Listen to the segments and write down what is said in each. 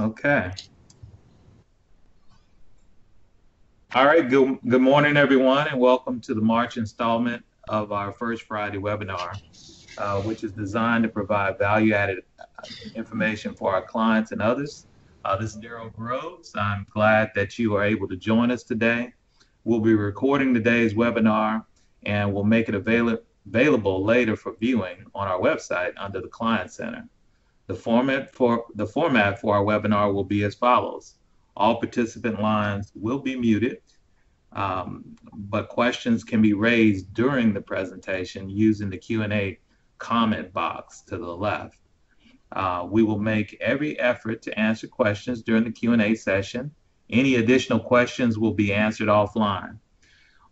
Okay. All right. Good, good morning, everyone, and welcome to the March installment of our First Friday webinar, uh, which is designed to provide value-added information for our clients and others. Uh, this is Daryl Groves. I'm glad that you are able to join us today. We'll be recording today's webinar and we'll make it avail available later for viewing on our website under the Client Center. The format for the format for our webinar will be as follows. All participant lines will be muted, um, but questions can be raised during the presentation using the Q&A comment box to the left. Uh, we will make every effort to answer questions during the Q&A session. Any additional questions will be answered offline.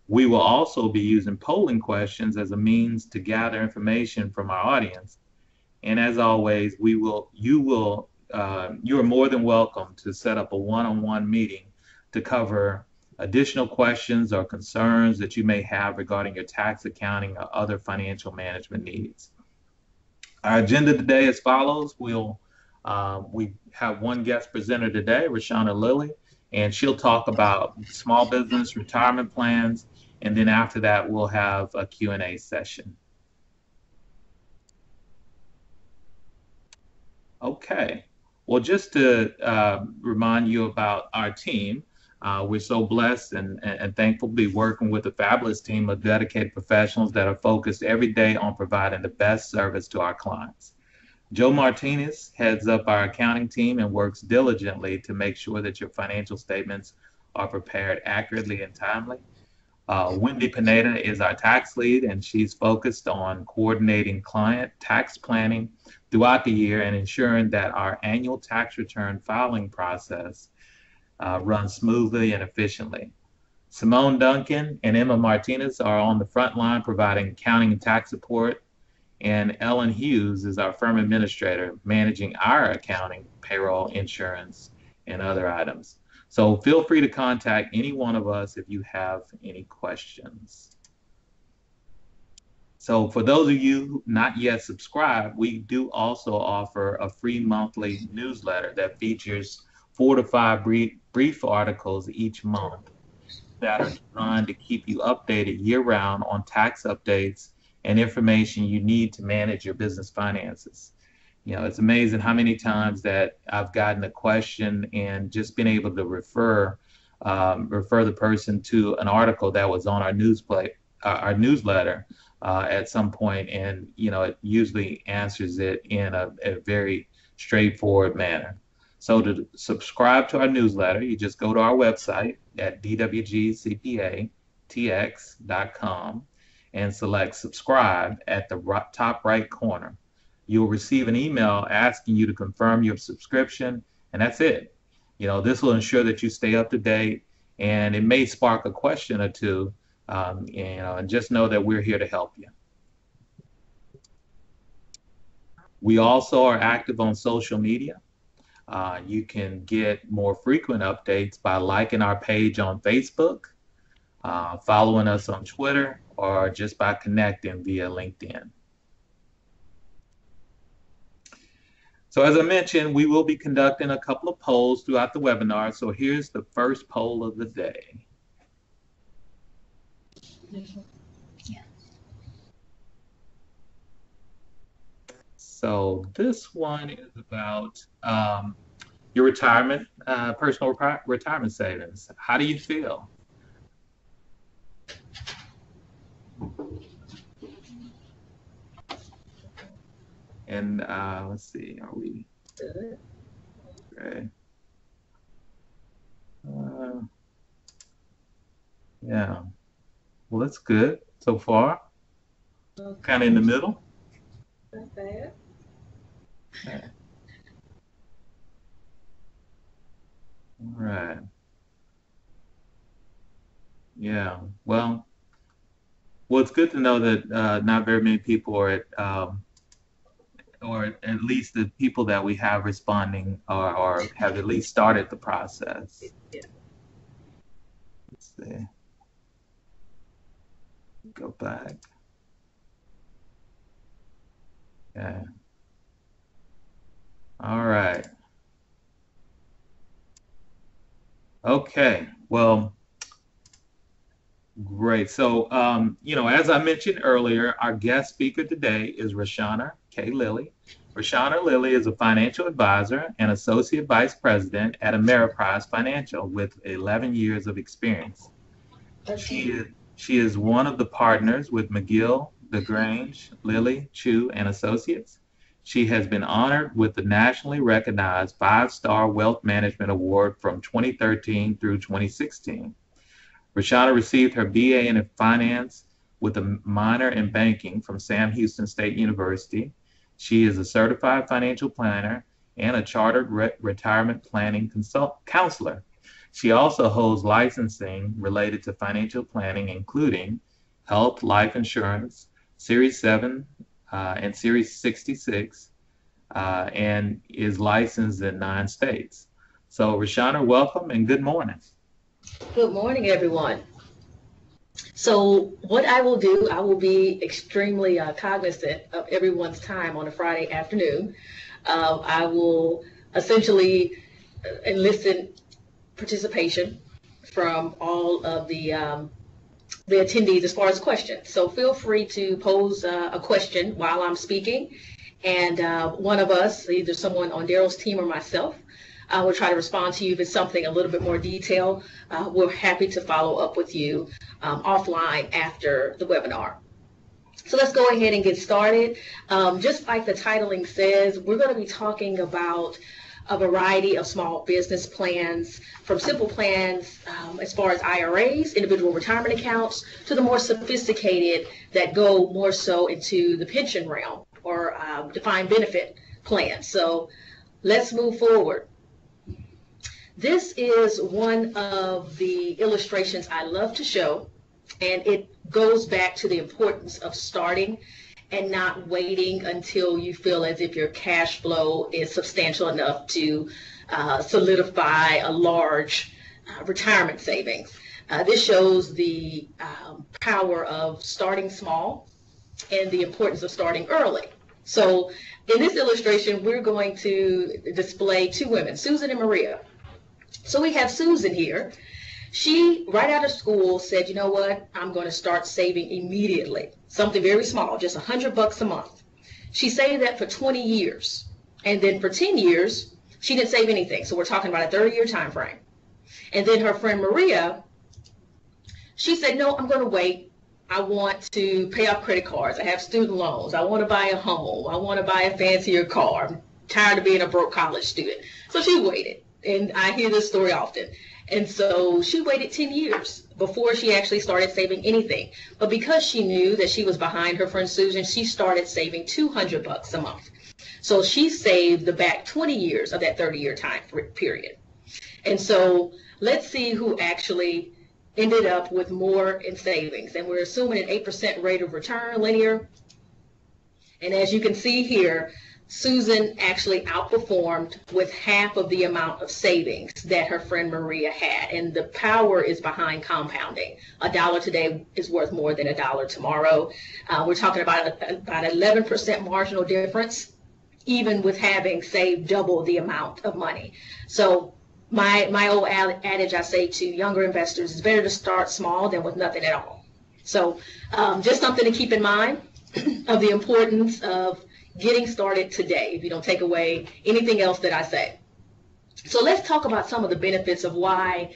We will also be using polling questions as a means to gather information from our audience and as always, we will, you will, uh, you are more than welcome to set up a one-on-one meeting to cover additional questions or concerns that you may have regarding your tax accounting or other financial management needs. Our agenda today as follows. We'll uh, we have one guest presenter today, Rashana Lilly, and she'll talk about small business retirement plans. And then after that, we'll have a Q&A session. Okay. Well, just to uh, remind you about our team, uh, we're so blessed and, and, and, thankful to be working with a fabulous team of dedicated professionals that are focused every day on providing the best service to our clients. Joe Martinez heads up our accounting team and works diligently to make sure that your financial statements are prepared accurately and timely. Uh, Wendy Pineda is our tax lead, and she's focused on coordinating client tax planning throughout the year and ensuring that our annual tax return filing process uh, runs smoothly and efficiently. Simone Duncan and Emma Martinez are on the front line providing accounting and tax support, and Ellen Hughes is our firm administrator managing our accounting, payroll, insurance, and other items. So feel free to contact any one of us if you have any questions. So for those of you not yet subscribed, we do also offer a free monthly newsletter that features four to five brief, brief articles each month that are designed to keep you updated year round on tax updates and information you need to manage your business finances. You know, it's amazing how many times that I've gotten a question and just been able to refer um, refer the person to an article that was on our news play, uh, our newsletter uh, at some point, and you know it usually answers it in a, a very straightforward manner. So to subscribe to our newsletter, you just go to our website at dwgcpatx.com and select subscribe at the top right corner. You'll receive an email asking you to confirm your subscription, and that's it. You know, this will ensure that you stay up to date, and it may spark a question or two um, and just know that we're here to help you. We also are active on social media. Uh, you can get more frequent updates by liking our page on Facebook, uh, following us on Twitter, or just by connecting via LinkedIn. So as I mentioned, we will be conducting a couple of polls throughout the webinar. So here's the first poll of the day. So this one is about um, your retirement, uh, personal retirement savings. How do you feel? And uh, let's see, are we? Okay. Uh, yeah. Well, that's good so far. Okay. Kind of in the middle. Not bad. Okay. All right. Yeah. Well, well, it's good to know that uh, not very many people are at, um, or at least the people that we have responding are, or have at least started the process. Yeah. Let's see go back. Yeah. All right. Okay, well, great. So, um, you know, as I mentioned earlier, our guest speaker today is Rashana K. Lilly. Rashana Lilly is a financial advisor and associate vice president at Ameriprise Financial with 11 years of experience. She is, she is one of the partners with McGill, DeGrange, Lilly, Chu, and Associates. She has been honored with the nationally recognized Five Star Wealth Management Award from 2013 through 2016. Rashana received her BA in finance with a minor in banking from Sam Houston State University. She is a certified financial planner and a chartered re- retirement planning consult- counselor. She also holds licensing related to financial planning, including health, life insurance, Series 7 uh, and Series 66, uh, and is licensed in nine states. So, Rashana, welcome and good morning. Good morning, everyone. So, what I will do, I will be extremely uh, cognizant of everyone's time on a Friday afternoon. Uh, I will essentially uh, enlist participation from all of the um, the attendees as far as questions. So feel free to pose uh, a question while I'm speaking, and uh, one of us, either someone on Daryl's team or myself, uh, will try to respond to you if it's something a little bit more detailed. Uh, we're happy to follow up with you um, offline after the webinar. So let's go ahead and get started. Um, just like the titling says, we're going to be talking about a variety of small business plans, from simple plans um, as far as IRAs, individual retirement accounts, to the more sophisticated that go more so into the pension realm or uh, defined benefit plans. So let's move forward. This is one of the illustrations I love to show, and it goes back to the importance of starting and not waiting until you feel as if your cash flow is substantial enough to uh, solidify a large uh, retirement savings. Uh, this shows the um, power of starting small and the importance of starting early. So in this illustration, we're going to display two women, Susan and Maria. So we have Susan here. She, right out of school, said, you know what, I'm going to start saving immediately something very small, just a hundred bucks a month. She saved that for 20 years. And then for 10 years, she didn't save anything. So we're talking about a 30 year time frame. And then her friend Maria, she said, no, I'm going to wait. I want to pay off credit cards. I have student loans. I want to buy a home. I want to buy a fancier car. I'm tired of being a broke college student. So she waited. And I hear this story often. And so she waited 10 years before she actually started saving anything. But because she knew that she was behind her friend Susan, she started saving 200 bucks a month. So she saved the back 20 years of that 30 year time period. And so let's see who actually ended up with more in savings. And we're assuming an 8% rate of return linear. And as you can see here, Susan actually outperformed with half of the amount of savings that her friend Maria had. And the power is behind compounding. A dollar today is worth more than a dollar tomorrow. Uh, we're talking about about 11% marginal difference, even with having saved double the amount of money. So my my old adage I say to younger investors is better to start small than with nothing at all. So um, just something to keep in mind of the importance of getting started today if you don't take away anything else that I say. So let's talk about some of the benefits of why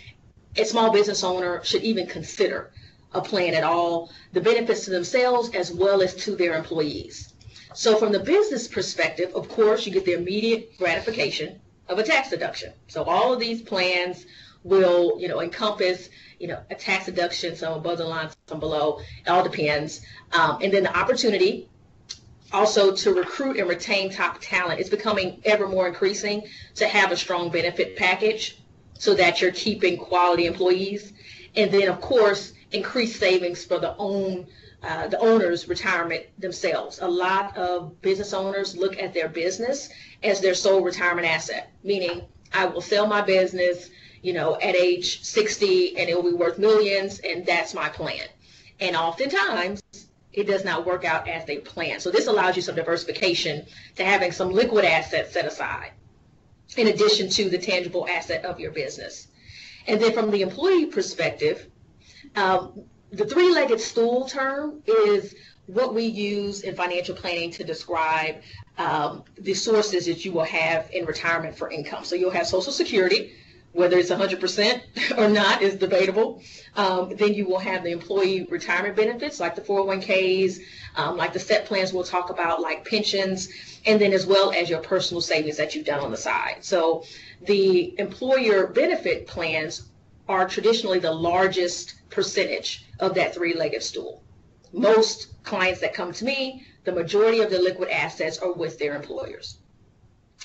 a small business owner should even consider a plan at all, the benefits to themselves as well as to their employees. So from the business perspective, of course, you get the immediate gratification of a tax deduction. So all of these plans will, you know, encompass, you know, a tax deduction, some above the line, some below. It all depends. Um, and then the opportunity also to recruit and retain top talent It's becoming ever more increasing to have a strong benefit package so that you're keeping quality employees. And then of course increase savings for the own uh, the owners retirement themselves. A lot of business owners look at their business as their sole retirement asset meaning i will sell my business you know at age 60 and it will be worth millions and that's my plan. And oftentimes it does not work out as they plan. So this allows you some diversification to having some liquid assets set aside in addition to the tangible asset of your business. And then from the employee perspective, um, the three-legged stool term is what we use in financial planning to describe um, the sources that you will have in retirement for income. So you'll have Social Security, whether it's 100% or not is debatable. Um, then you will have the employee retirement benefits like the 401ks, um, like the SEP plans we'll talk about, like pensions, and then as well as your personal savings that you've done on the side. So the employer benefit plans are traditionally the largest percentage of that three-legged stool. Most clients that come to me, the majority of their liquid assets are with their employers.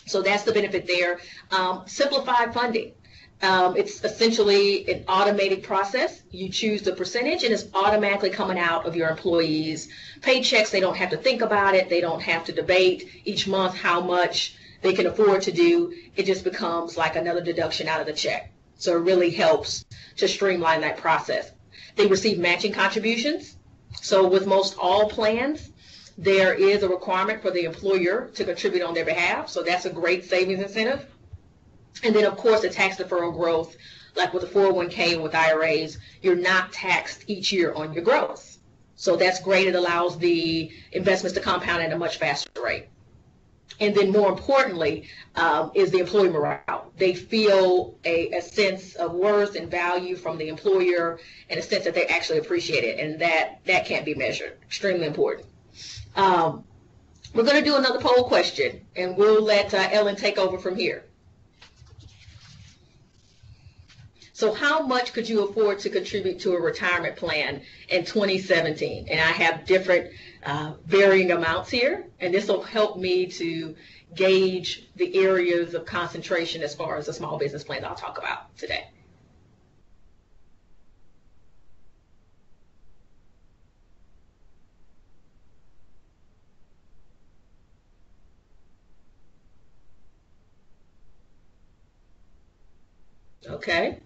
So that's the benefit there. Um, simplified funding. Um, it's essentially an automated process. You choose the percentage and it's automatically coming out of your employees' paychecks. They don't have to think about it. They don't have to debate each month how much they can afford to do. It just becomes like another deduction out of the check. So it really helps to streamline that process. They receive matching contributions. So with most all plans, there is a requirement for the employer to contribute on their behalf. So that's a great savings incentive. And then, of course, the tax deferral growth, like with the 401k and with IRAs, you're not taxed each year on your growth. So that's great. It allows the investments to compound at a much faster rate. And then more importantly, um, is the employee morale. They feel a, a, sense of worth and value from the employer and a sense that they actually appreciate it. And that, that can't be measured. Extremely important. Um, we're going to do another poll question, and we'll let uh, Ellen take over from here. So how much could you afford to contribute to a retirement plan in 2017? And I have different uh, varying amounts here, and this will help me to gauge the areas of concentration as far as the small business plan I'll talk about today. Okay.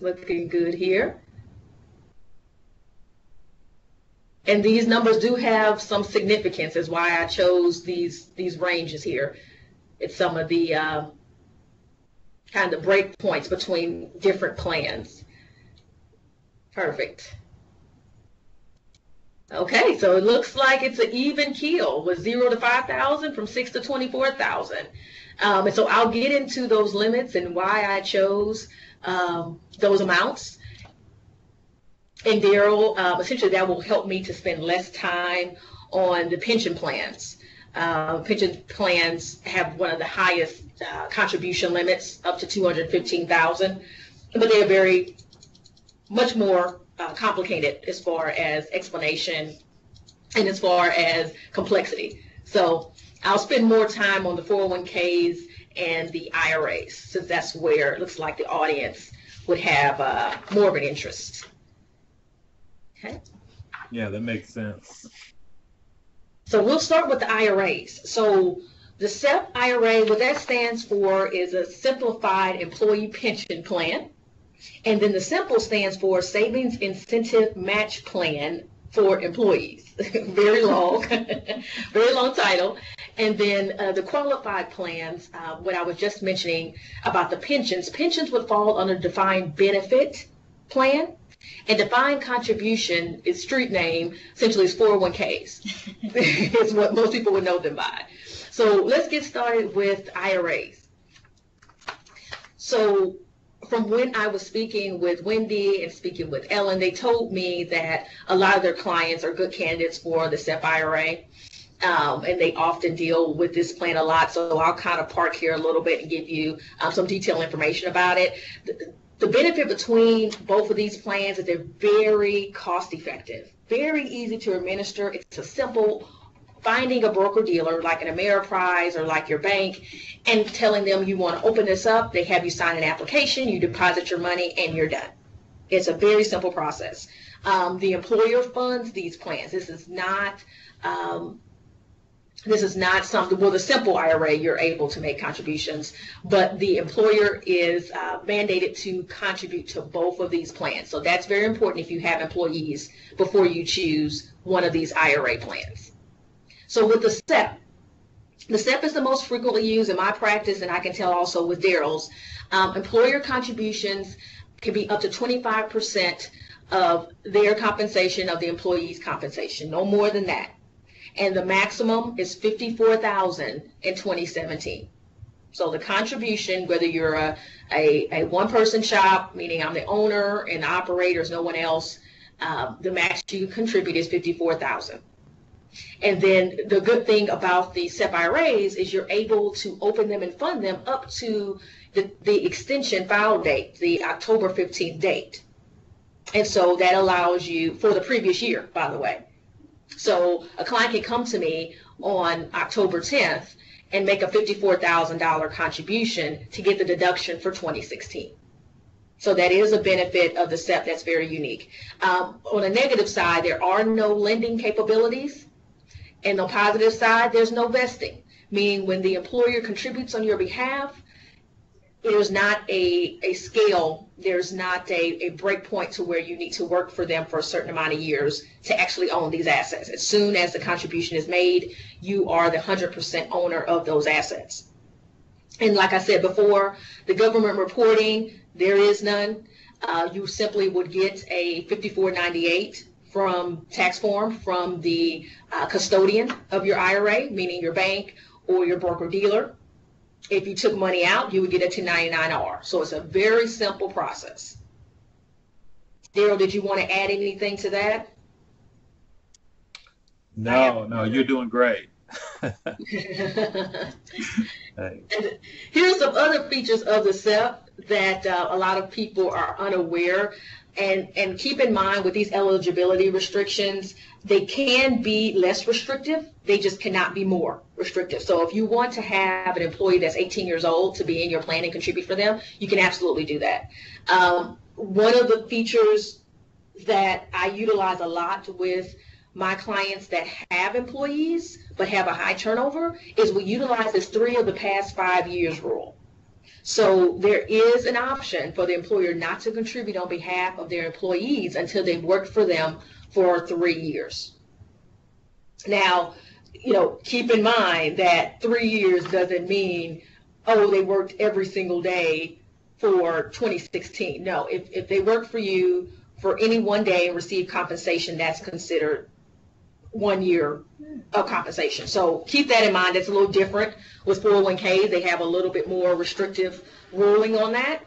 Looking good here. And these numbers do have some significance is why I chose these these ranges here. It's some of the uh, kind of break points between different plans. Perfect. Okay, so it looks like it's an even keel with zero to 5,000 from six to 24,000. Um, and so I'll get into those limits and why I chose um, those amounts. And Daryl, uh, essentially that will help me to spend less time on the pension plans. Uh, pension plans have one of the highest uh, contribution limits, up to 215,000, but they are very much more uh, complicated as far as explanation and as far as complexity. So I'll spend more time on the 401ks and the IRAs, since that's where it looks like the audience would have uh, more of an interest. Okay. Yeah, that makes sense. So we'll start with the IRAs. So the SEP IRA, what that stands for is a simplified employee pension plan. And then the simple stands for Savings Incentive Match Plan for Employees. very long, very long title. And then uh, the qualified plans, uh, what I was just mentioning about the pensions, pensions would fall under defined benefit plan. And defined contribution is street name, essentially is 401ks. is what most people would know them by. So let's get started with IRAs. So from when I was speaking with Wendy and speaking with Ellen, they told me that a lot of their clients are good candidates for the SEP IRA. Um, and they often deal with this plan a lot. So I'll kind of park here a little bit and give you um, some detailed information about it. The, the benefit between both of these plans is they're very cost effective, very easy to administer. It's a simple finding a broker dealer like an Ameriprise or like your bank and telling them you want to open this up. They have you sign an application, you deposit your money, and you're done. It's a very simple process. Um, the employer funds these plans. This is not um, this is not something, well, the simple IRA, you're able to make contributions, but the employer is uh, mandated to contribute to both of these plans. So that's very important if you have employees before you choose one of these IRA plans. So with the SEP, The SEP is the most frequently used in my practice, and I can tell also with Daryl's. Um, employer contributions can be up to 25% of their compensation of the employee's compensation, no more than that. And the maximum is 54,000 in 2017. So the contribution, whether you're a, a, a one-person shop, meaning I'm the owner and the operator is no one else, uh, the max you contribute is 54,000. And then the good thing about the SEP IRAs is you're able to open them and fund them up to the, the extension file date, the October 15th date. And so that allows you, for the previous year, by the way. So a client can come to me on October 10th and make a $54,000 contribution to get the deduction for 2016. So that is a benefit of the SEP that's very unique. Um, on the negative side, there are no lending capabilities. And the positive side, there's no vesting, meaning when the employer contributes on your behalf, there's not a, a scale, there's not a, a break point to where you need to work for them for a certain amount of years to actually own these assets. As soon as the contribution is made, you are the 100% owner of those assets. And like I said before, the government reporting, there is none. Uh, you simply would get a 5498 from tax form from the uh, custodian of your IRA, meaning your bank or your broker dealer. If you took money out, you would get a 1099-R. So it's a very simple process. Daryl, did you want to add anything to that? No, no, you're doing great. And here's some other features of the SEP that uh, a lot of people are unaware. And, and keep in mind with these eligibility restrictions, they can be less restrictive. They just cannot be more restrictive. So if you want to have an employee that's 18 years old to be in your plan and contribute for them, you can absolutely do that. Um, one of the features that I utilize a lot with my clients that have employees but have a high turnover is we utilize this three of the past five years rule. So there is an option for the employer not to contribute on behalf of their employees until they've worked for them for three years. Now, you know, keep in mind that three years doesn't mean, oh, they worked every single day for 2016. No, if, if they work for you for any one day and receive compensation, that's considered one year of compensation. So keep that in mind. It's a little different with 401ks. They have a little bit more restrictive ruling on that.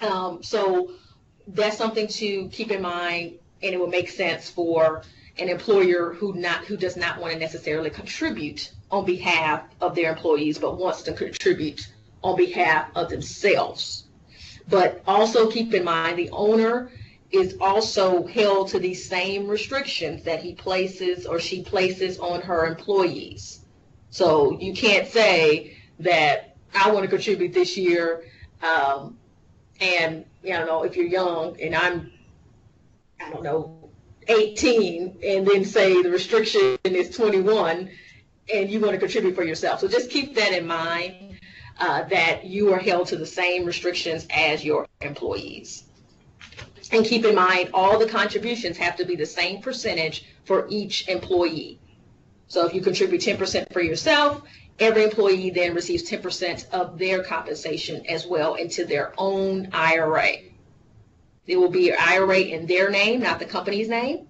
Um, so that's something to keep in mind, and it will make sense for an employer who not who does not want to necessarily contribute on behalf of their employees, but wants to contribute on behalf of themselves. But also keep in mind the owner is also held to these same restrictions that he places or she places on her employees. So you can't say that I want to contribute this year, um, and you know if you're young and I'm, I don't know, 18, and then say the restriction is 21, and you want to contribute for yourself. So just keep that in mind uh, that you are held to the same restrictions as your employees. And keep in mind, all the contributions have to be the same percentage for each employee. So if you contribute 10% for yourself, every employee then receives 10% of their compensation as well into their own IRA. It will be your IRA in their name, not the company's name.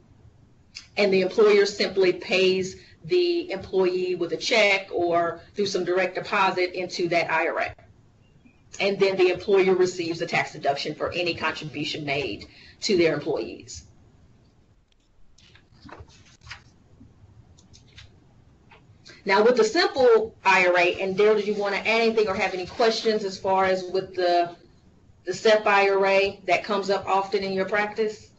And the employer simply pays the employee with a check or through some direct deposit into that IRA and then the employer receives a tax deduction for any contribution made to their employees. Now with the simple IRA, and Daryl, did you want to add anything or have any questions as far as with the the SEP IRA that comes up often in your practice?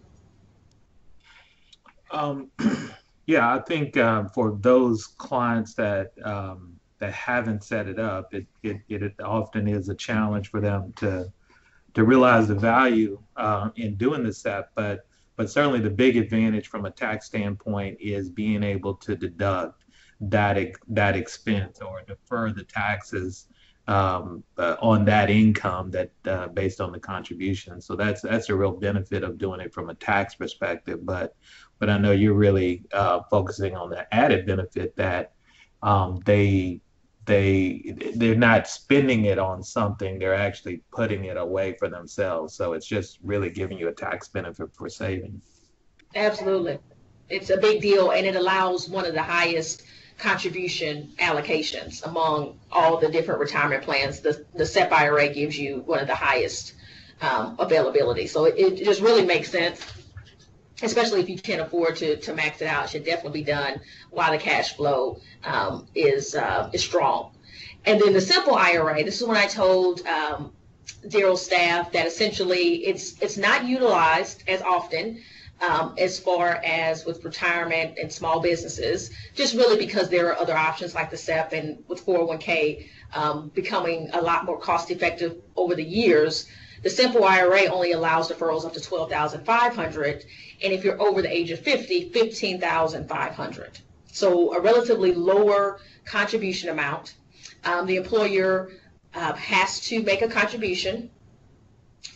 Um, yeah, I think um, for those clients that um, that haven't set it up, it, it, it often is a challenge for them to to realize the value uh, in doing the SEP. But but certainly the big advantage from a tax standpoint is being able to deduct that that expense or defer the taxes um, uh, on that income that uh, based on the contribution. So that's that's a real benefit of doing it from a tax perspective. But but I know you're really uh, focusing on the added benefit that um, they they they're not spending it on something they're actually putting it away for themselves so it's just really giving you a tax benefit for saving Absolutely. It's a big deal and it allows one of the highest contribution allocations among all the different retirement plans. The, the SEP IRA gives you one of the highest um, availability. So it, it just really makes sense, especially if you can't afford to, to max it out. Should definitely be done while the cash flow um, is, uh, is strong. And then the simple IRA, this is when I told um, Daryl's staff that essentially it's, it's not utilized as often um, as far as with retirement and small businesses, just really because there are other options like the SEP and with 401k um, becoming a lot more cost effective over the years. The simple IRA only allows deferrals up to 12,500, and if you're over the age of 50, 15,500. So a relatively lower contribution amount. Um, the employer uh, has to make a contribution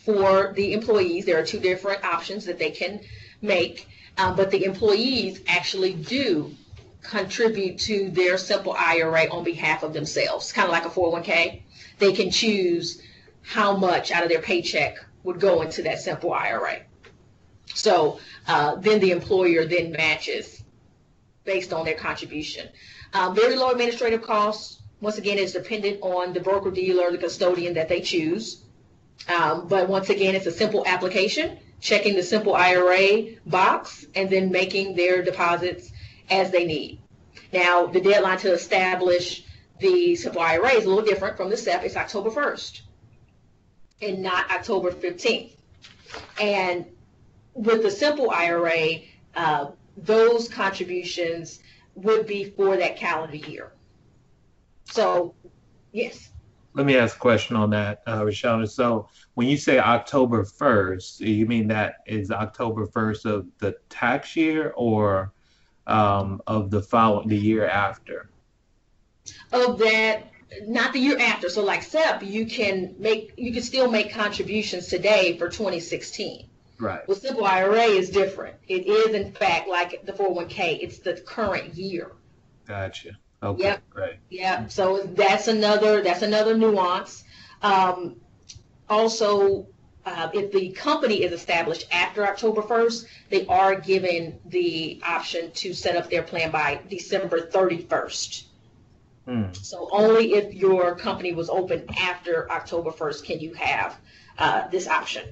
for the employees. There are two different options that they can make, uh, but the employees actually do contribute to their simple IRA on behalf of themselves, kind of like a 401k. They can choose how much out of their paycheck would go into that simple IRA. So uh, then the employer then matches based on their contribution. Uh, very low administrative costs. Once again, it's dependent on the broker dealer, the custodian that they choose. Um, but once again, it's a simple application checking the simple IRA box, and then making their deposits as they need. Now, the deadline to establish the simple IRA is a little different from the SEP. It's October 1st and not October 15th. And with the simple IRA, uh, those contributions would be for that calendar year. So, yes. let me ask a question on that uh, Rashana. so when you say october 1st you mean that is october 1st of the tax year or um, of the following the year after of that not the year after. So like sep you can make you can still make contributions today for 2016 right. Well simple ira is different. It is in fact like the 401k it's the current year. Gotcha. Okay Yep. right yeah so that's another that's another nuance. Um, also uh, if the company is established after October 1st, they are given the option to set up their plan by December 31st. Hmm. So only if your company was open after October 1st can you have uh, this option.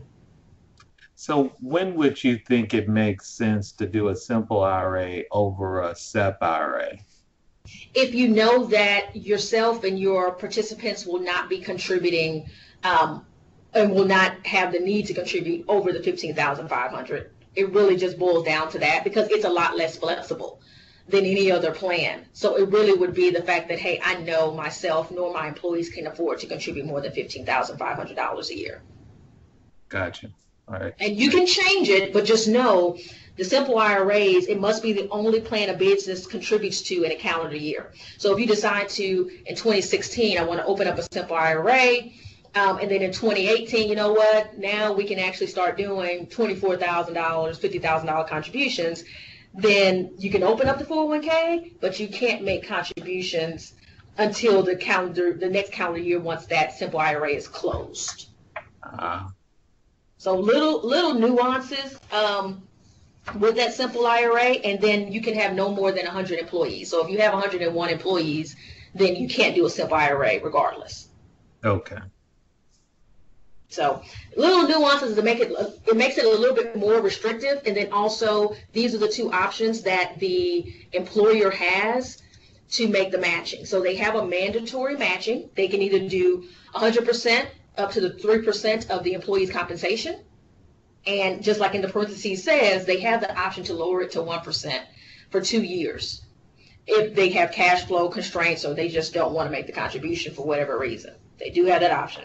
so when would you think it makes sense to do a simple ira over a sep ira If you know that yourself and your participants will not be contributing um, and will not have the need to contribute over the 15,500, it really just boils down to that because it's a lot less flexible than any other plan. So it really would be the fact that, hey, I know myself nor my employees can afford to contribute more than $15,500 a year. gotcha all right And you can change it, but just know the simple IRAs, it must be the only plan a business contributes to in a calendar year. So if you decide to, in 2016, I want to open up a simple IRA, um, and then in 2018, you know what? Now we can actually start doing $24,000, $50,000 contributions. Then you can open up the 401k, but you can't make contributions until the calendar, the next calendar year, once that simple IRA is closed. uh, So little little nuances um, with that simple IRA, and then you can have no more than 100 employees. So if you have 101 employees, then you can't do a simple IRA regardless. okay So little nuances to make it it makes it a little bit more restrictive, and then also these are the two options that the employer has to make the matching. So they have a mandatory matching. They can either do 100% up to the 3% of the employee's compensation, and just like in the parentheses says, they have the option to lower it to 1% for two years if they have cash flow constraints or they just don't want to make the contribution for whatever reason. They do have that option.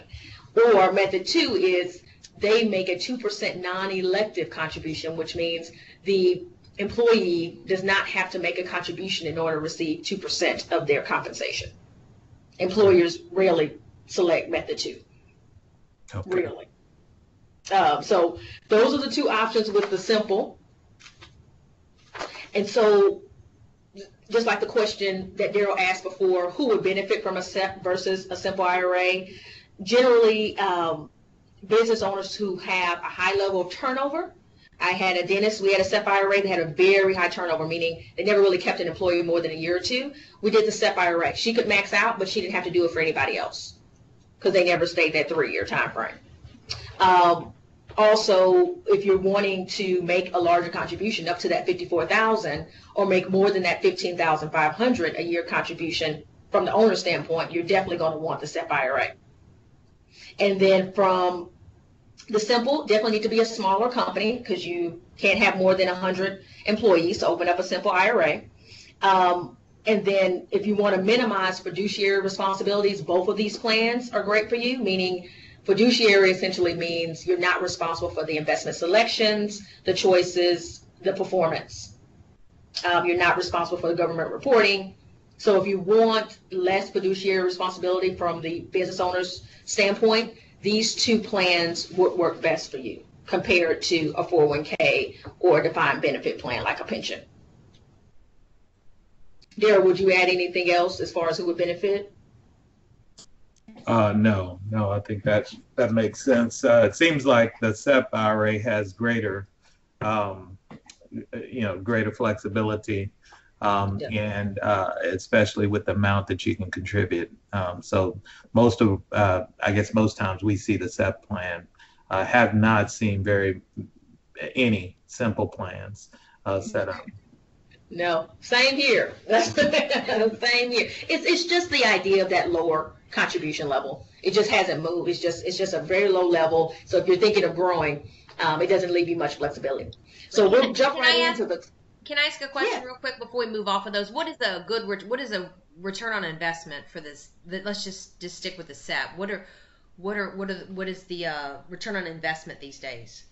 Or method two is they make a 2% non-elective contribution, which means the employee does not have to make a contribution in order to receive 2% of their compensation. Employers rarely select method two, okay really. Um, so those are the two options with the simple. And so just like the question that Daryl asked before, who would benefit from a SEP versus a simple IRA? Generally, um, business owners who have a high level of turnover. I had a dentist, we had a SEP IRA that had a very high turnover, meaning they never really kept an employee more than a year or two. We did the SEP IRA. She could max out, but she didn't have to do it for anybody else because they never stayed that three year time frame. Um, also, if you're wanting to make a larger contribution up to that 54,000 or make more than that 15,500 a year contribution from the owner standpoint, you're definitely going to want the SEP IRA. And then from the simple, definitely need to be a smaller company because you can't have more than 100 employees to open up a simple IRA. Um, and then if you want to minimize fiduciary responsibilities, both of these plans are great for you, meaning fiduciary essentially means you're not responsible for the investment selections, the choices, the performance. Um, you're not responsible for the government reporting. So if you want less fiduciary responsibility from the business owner's standpoint, these two plans would work best for you compared to a 401k or a defined benefit plan like a pension. Daryl, would you add anything else as far as who would benefit? Uh, no, no, I think that that makes sense. Uh, it seems like the SEP IRA has greater, um, you know, greater flexibility, um, Yeah. and uh, especially with the amount that you can contribute. Um, so most of, uh, I guess, most times we see the SEP plan. Uh, have not seen very any simple plans uh, set up. No, same here. That's same here. It's it's just the idea of that lower contribution level. It just hasn't moved. It's just it's just a very low level. So if you're thinking of growing, um, it doesn't leave you much flexibility. So we'll jump right into the. Can I ask a question Yeah. real quick before we move off of those? What is a good what is a return on investment for this? th- Let's just just stick with the SEP. What are what are what are what is the uh, return on investment these days?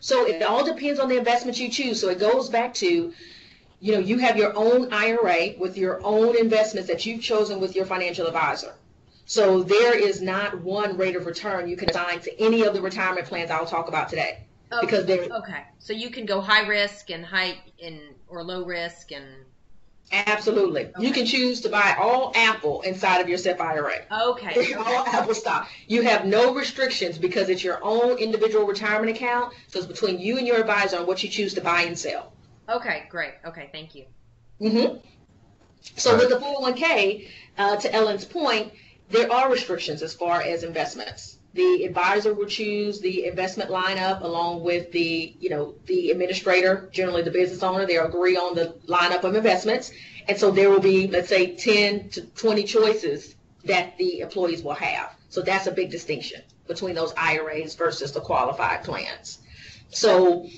So it all depends on the investment you choose. So it goes back to, you know, you have your own IRA with your own investments that you've chosen with your financial advisor. So there is not one rate of return you can assign to any of the retirement plans I'll talk about today. Because they're okay, so you can go high risk and high in or low risk and absolutely. You can choose to buy all Apple inside of your SEP IRA. okay. all Apple stock. You have no restrictions because it's your own individual retirement account. So it's between you and your advisor on what you choose to buy and sell. Okay, great. Okay, thank you. hmm So with the 401k, uh, to Ellen's point, there are restrictions as far as investments. The advisor will choose the investment lineup along with the, you know, the administrator, generally the business owner. They'll agree on the lineup of investments. And so there will be, let's say, 10 to 20 choices that the employees will have. So that's a big distinction between those IRAs versus the qualified plans. So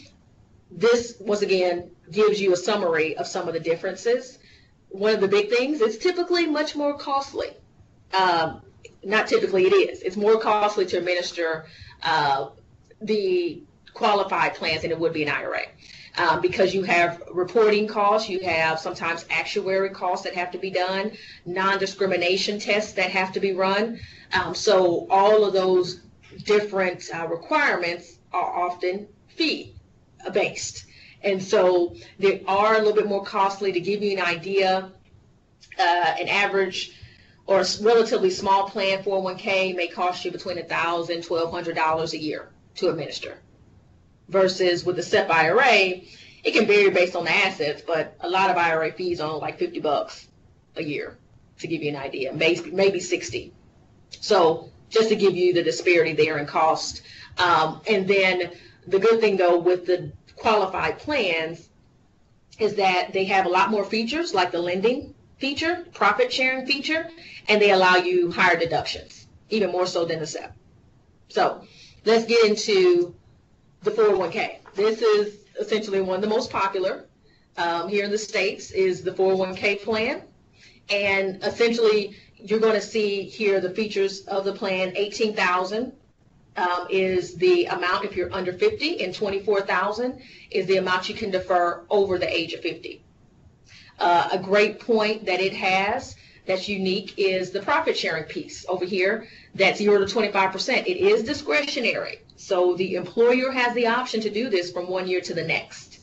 this, once again, gives you a summary of some of the differences one of the big things it's typically much more costly um, not typically it is. It's more costly to administer uh, the qualified plans than it would be an ira um, because you have reporting costs you have sometimes actuary costs that have to be done non-discrimination tests that have to be run. Um, so all of those different uh, requirements are often fee based and so they are a little bit more costly to give you an idea. Uh, an average or a relatively small plan 401k may cost you between $1,000 $1,200 a year to administer. Versus with the SEP IRA, it can vary based on the assets, but a lot of IRA fees are like 50 bucks a year to give you an idea, maybe, maybe 60. So just to give you the disparity there in cost. Um, and then the good thing though with the qualified plans is that they have a lot more features like the lending feature, profit sharing feature, and they allow you higher deductions, even more so than the SEP. So let's get into the 401k. This is essentially one of the most popular um, here in the States is the 401k plan. And essentially you're going to see here the features of the plan, 18,000 um, is the amount if you're under 50 and 24,000 is the amount you can defer over the age of 50. Uh, a great point that it has that's unique is the profit sharing piece over here that's 0 to 25%. It is discretionary. So the employer has the option to do this from one year to the next.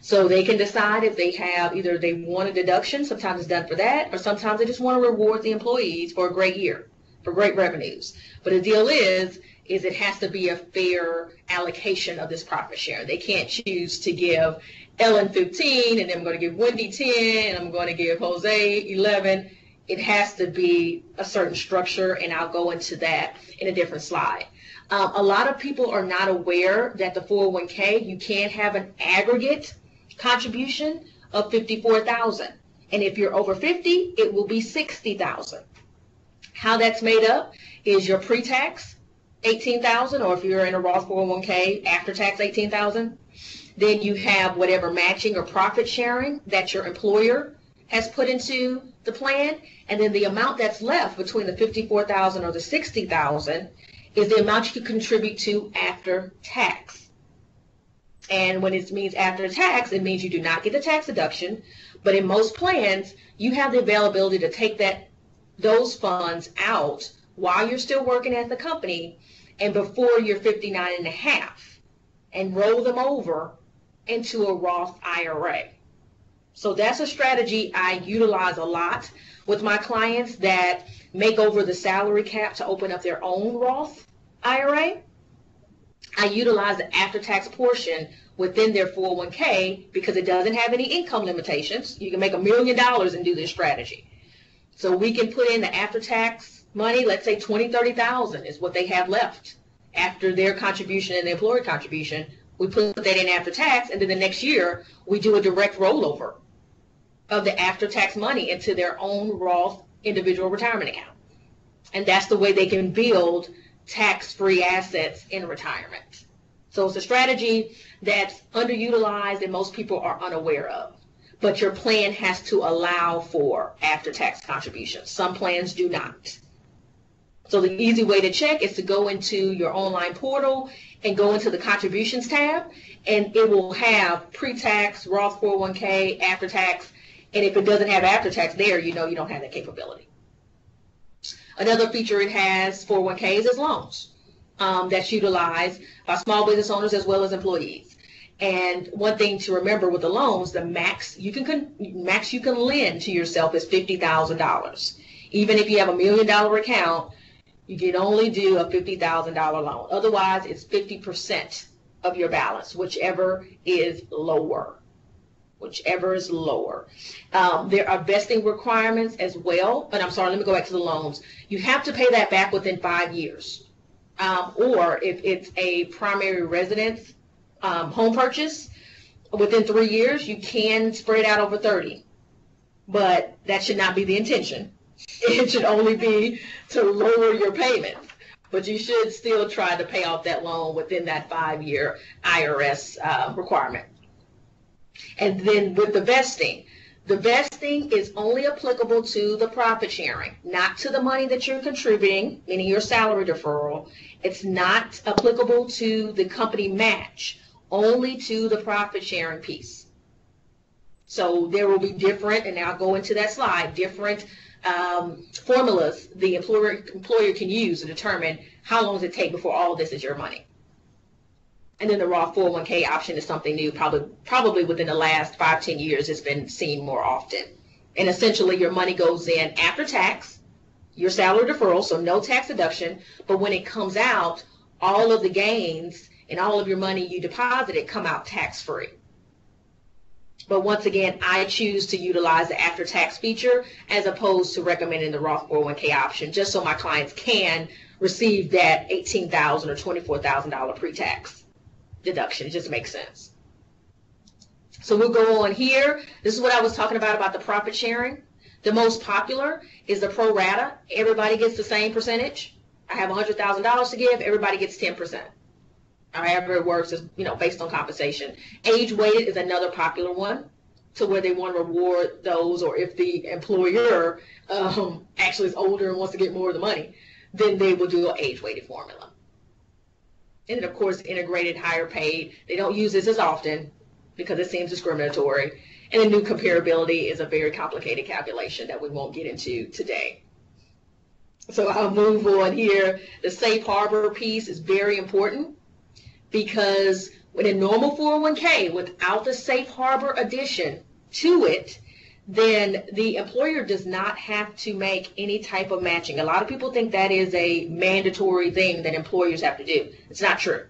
So they can decide if they have either they want a deduction, sometimes it's done for that, or sometimes they just want to reward the employees for a great year, for great revenues. But the deal is, is it has to be a fair allocation of this profit share. They can't choose to give Ellen 15 and then I'm going to give Wendy 10 and I'm going to give Jose 11. It has to be a certain structure and I'll go into that in a different slide. Um, a lot of people are not aware that the 401k, you can't have an aggregate contribution of 54,000. And if you're over 50, it will be 60,000. How that's made up is your pre-tax 18,000 or if you're in a Roth 401k after tax 18,000. Then you have whatever matching or profit sharing that your employer has put into the plan. And then the amount that's left between the 54,000 or the 60,000 is the amount you can contribute to after tax. And when it means after tax, it means you do not get the tax deduction. But in most plans, you have the availability to take that those funds out while you're still working at the company and before you're 59 and a half and roll them over into a Roth IRA. So that's a strategy I utilize a lot with my clients that make over the salary cap to open up their own Roth IRA. I utilize the after-tax portion within their 401k because it doesn't have any income limitations. You can make a million dollars and do this strategy. So we can put in the after-tax money, let's say 20, 30,000 is what they have left after their contribution and the employer contribution. We put that in after tax, and then the next year we do a direct rollover of the after tax money into their own Roth individual retirement account. And that's the way they can build tax-free assets in retirement. So it's a strategy that's underutilized and most people are unaware of. But your plan has to allow for after-tax contributions. Some plans do not. So the easy way to check is to go into your online portal and go into the contributions tab and it will have pre-tax, Roth 401k, after tax, and if it doesn't have after tax there, you know you don't have that capability. Another feature it has 401ks is loans um, that's utilized by small business owners as well as employees. And one thing to remember with the loans, the max you can max you can lend to yourself is fifty thousand dollars. Even if you have a million dollar account, you can only do a $50,000 loan. Otherwise, it's 50% of your balance, whichever is lower. Whichever is lower. Um, there are vesting requirements as well, but I'm sorry, let me go back to the loans. You have to pay that back within five years. Um, or if it's a primary residence um, home purchase, within three years, you can spread out over 30. But that should not be the intention. It should only be to lower your payments. But you should still try to pay off that loan within that five-year IRS uh, requirement. And then with the vesting, the vesting is only applicable to the profit sharing, not to the money that you're contributing, meaning your salary deferral. It's not applicable to the company match, only to the profit sharing piece. So there will be different, and I'll go into that slide, different um, formulas the employer employer can use to determine how long does it take before all this is your money. And then the Roth 401k option is something new, probably probably within the last five ten years it's been seen more often. And essentially your money goes in after tax, your salary deferral, so no tax deduction, but when it comes out, all of the gains and all of your money you deposited come out tax free. But once again, I choose to utilize the after tax feature as opposed to recommending the Roth 401k option, just so my clients can receive that 18,000 or $24,000 pre-tax deduction. It just makes sense. So we'll go on here. This is what I was talking about, about the profit sharing. The most popular is the pro rata. Everybody gets the same percentage. I have $100,000 to give. Everybody gets 10% however it works is you know based on compensation. Age weighted is another popular one to where they want to reward those, or if the employer um, actually is older and wants to get more of the money, then they will do an age weighted formula. And then of course integrated higher paid. They don't use this as often because it seems discriminatory. And the new comparability is a very complicated calculation that we won't get into today. So I'll move on here. The safe harbor piece is very important because With a normal 401k without the safe harbor addition to it, then the employer does not have to make any type of matching. A lot of people think that is a mandatory thing that employers have to do. It's not true.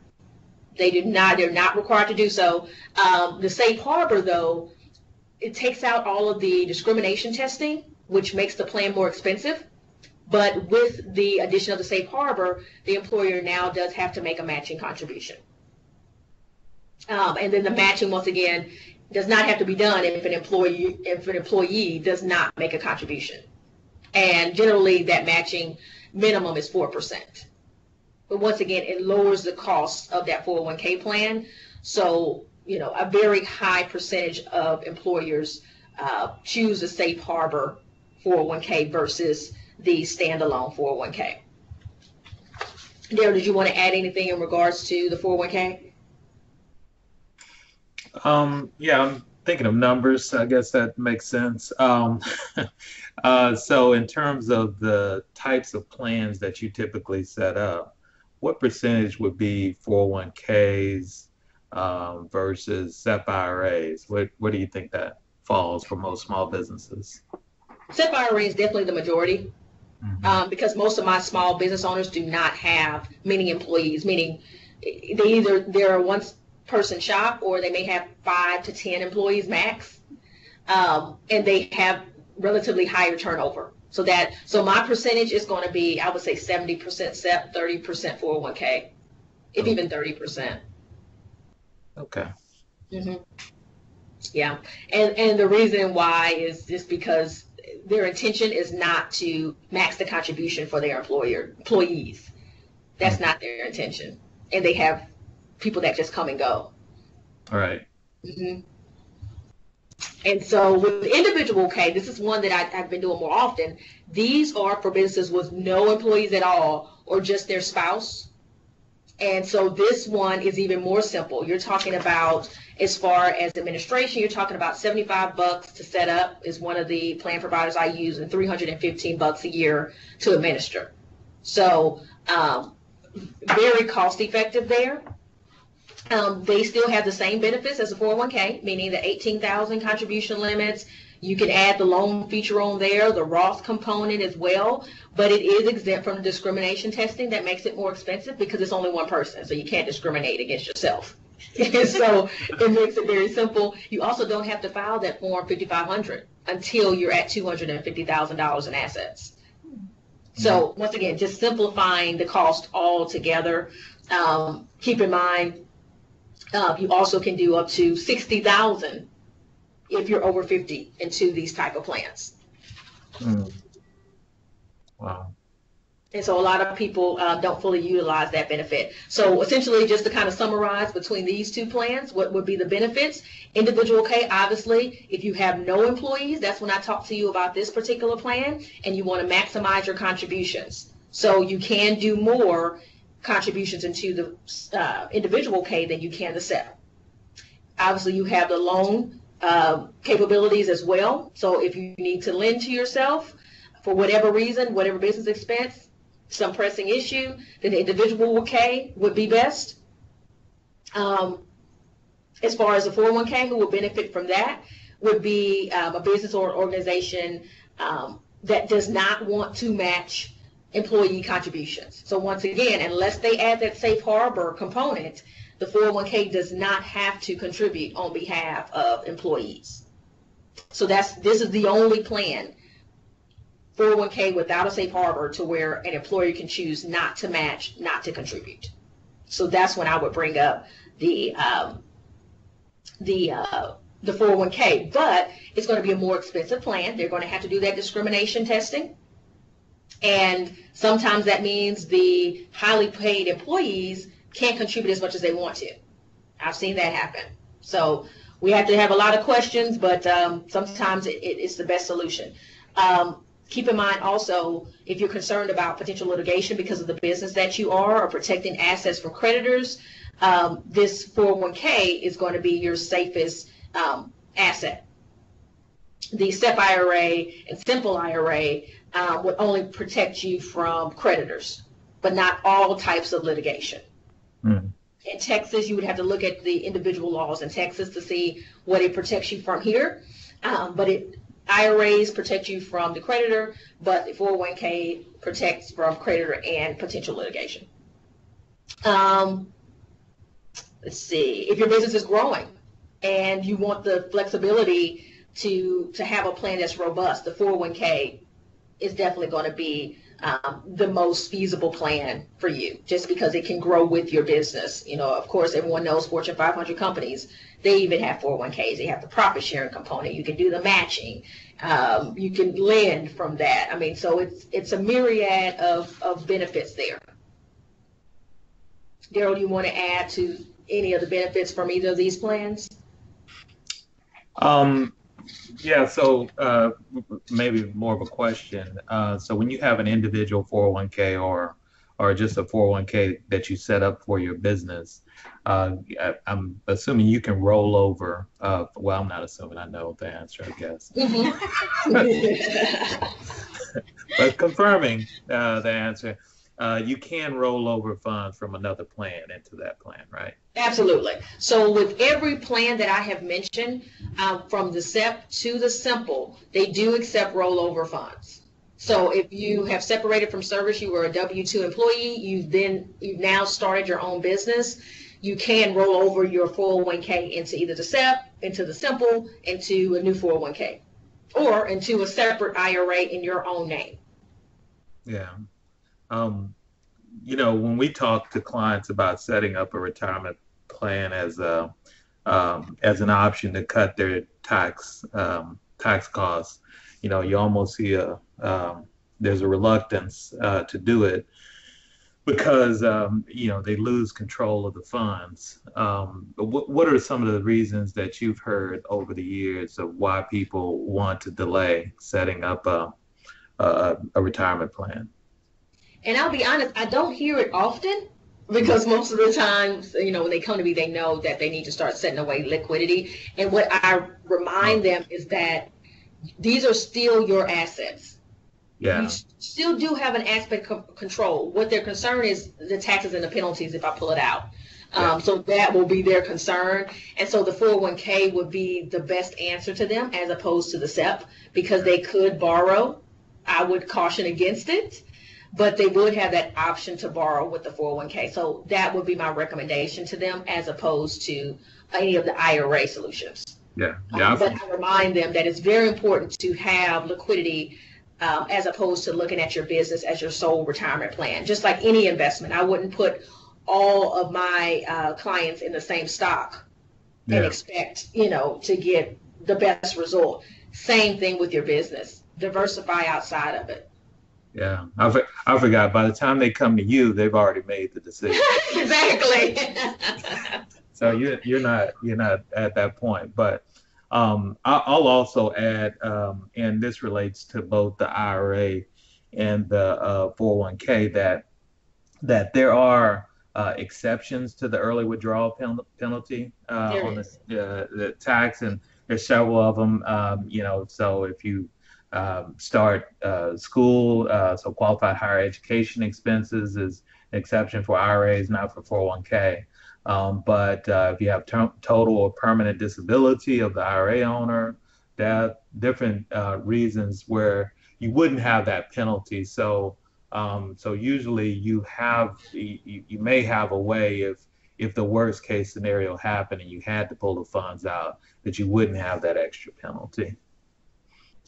They do not, they're not required to do so. Um, the safe harbor though, it takes out all of the discrimination testing, which makes the plan more expensive. But with the addition of the safe harbor, the employer now does have to make a matching contribution. Um, and then the matching, once again, does not have to be done if an employee if an employee does not make a contribution. And generally, that matching minimum is four percent. But once again, it lowers the cost of that 401k plan. So you know, a very high percentage of employers uh, choose a safe harbor 401k versus the standalone 401k. Daryl, did you want to add anything in regards to the 401k? Um, yeah, I'm thinking of numbers. I guess that makes sense. Um, uh, so, in terms of the types of plans that you typically set up, what percentage would be 401ks um, versus SEP IRAs? What, what do you think that falls for most small businesses? SEP IRA is definitely the majority Mhm. um, because most of my small business owners do not have many employees, meaning they either they're a one person shop or they may have five to ten employees max, um, and they have relatively higher turnover. So that so my percentage is going to be I would say seventy percent SEP, thirty percent 401k, if even thirty percent. Okay. hmm Yeah, and and the reason why is just because their intention is not to max the contribution for their employer employees. That's not their intention, and they have people that just come and go. All right. hmm And so with individual K, this is one that I, I've been doing more often. These are for businesses with no employees at all or just their spouse. And so this one is even more simple. You're talking about as far as administration, you're talking about 75 bucks to set up is one of the plan providers I use and 315 bucks a year to administer. So um, very cost effective there. Um, they still have the same benefits as a 401k, meaning the 18,000 contribution limits. You can add the loan feature on there, the Roth component as well, but it is exempt from discrimination testing. That makes it more expensive because it's only one person, so you can't discriminate against yourself. so it makes it very simple. You also don't have to file that form 5500 until you're at $250,000 in assets. So once again, just simplifying the cost altogether. Um, keep in mind, uh, you also can do up to 60,000 if you're over 50 into these type of plans. Mm. Wow. And so a lot of people uh, don't fully utilize that benefit. So essentially, just to kind of summarize between these two plans, what would be the benefits? Individual K, obviously, if you have no employees, that's when I talk to you about this particular plan, and you want to maximize your contributions. So you can do more contributions into the uh, individual K than you can the SEP. Obviously, you have the loan uh, capabilities as well. So if you need to lend to yourself for whatever reason, whatever business expense, some pressing issue, then the individual K would be best. Um, as far as the 401k, who would benefit from that would be um, a business or an organization um, that does not want to match employee contributions. So once again, unless they add that safe harbor component, the 401k does not have to contribute on behalf of employees. So that's this is the only plan 401k without a safe harbor to where an employer can choose not to match, not to contribute. So that's when I would bring up the um, the uh, the 401k. But it's going to be a more expensive plan. They're going to have to do that discrimination testing. And sometimes that means the highly paid employees can't contribute as much as they want to. I've seen that happen. So we have to have a lot of questions, but um, sometimes it, it, it's the best solution. Um, keep in mind also, if you're concerned about potential litigation because of the business that you are or protecting assets from creditors, um, this 401k is going to be your safest um, asset. The SEP IRA and Simple IRA uh, would only protect you from creditors, but not all types of litigation. Mm. in Texas, you would have to look at the individual laws in Texas to see what it protects you from here. Um, but it, IRAs protect you from the creditor, but the 401k protects from creditor and potential litigation. Um, let's see, if your business is growing and you want the flexibility to, to have a plan that's robust, the 401k is definitely going to be um, the most feasible plan for you, just because it can grow with your business. You know, of course, everyone knows Fortune 500 companies. They even have 401ks. They have the profit sharing component. You can do the matching. Um, you can lend from that. I mean, so it's it's a myriad of, of benefits there. Daryl, do you want to add to any of the benefits from either of these plans? Um, yeah, so uh, maybe more of a question. Uh, so when you have an individual 401k or or just a 401k that you set up for your business, uh, I, am assuming you can roll over. Uh, well, I'm not assuming. I know the answer, I guess. but confirming uh, the answer uh, you can roll over funds from another plan into that plan, right? Absolutely. So with every plan that I have mentioned, uh, from the SEP to the simple, they do accept rollover funds. So if you have separated from service, you were a W-2 employee, you've then, you've now started your own business, you can roll over your 401k into either the SEP, into the simple, into a new 401k, or into a separate IRA in your own name. Yeah um, you know, when we talk to clients about setting up a retirement plan as a um, as an option to cut their tax um, tax costs, you know, you almost see a um, there's a reluctance uh, to do it because um, you know they lose control of the funds. Um, what, what are some of the reasons that you've heard over the years of why people want to delay setting up a, a, a retirement plan? And I'll be honest, I don't hear it often because most of the times, you know, when they come to me, they know that they need to start setting away liquidity. And what I remind them is that these are still your assets. Yeah. You still do have an aspect of control. What their concern is the taxes and the penalties if I pull it out. Yeah. Um, so that will be their concern. And so the 401k would be the best answer to them as opposed to the SEP because they could borrow. I would caution against it but they would have that option to borrow with the 401k. So that would be my recommendation to them as opposed to any of the IRA solutions. Yeah, yeah. Um, but I remind them that it's very important to have liquidity um, as opposed to looking at your business as your sole retirement plan. Just like any investment, I wouldn't put all of my uh, clients in the same stock yeah. and expect, you know, to get the best result. Same thing with your business. Diversify outside of it. Yeah, I, I forgot. By the time they come to you, they've already made the decision. exactly. so you're you're not you're not at that point. But um, I'll also add, um, and this relates to both the IRA and the uh, 401k, that that there are uh, exceptions to the early withdrawal pen- penalty uh, on the, uh, the tax, and there's several of them. Um, you know, so if you um, start uh, school, uh, so qualified higher education expenses is an exception for IRAs, not for 401k. Um, but uh, if you have ter- total or permanent disability of the IRA owner, that different uh, reasons where you wouldn't have that penalty. So, um, so usually you have you, you may have a way if if the worst case scenario happened and you had to pull the funds out that you wouldn't have that extra penalty.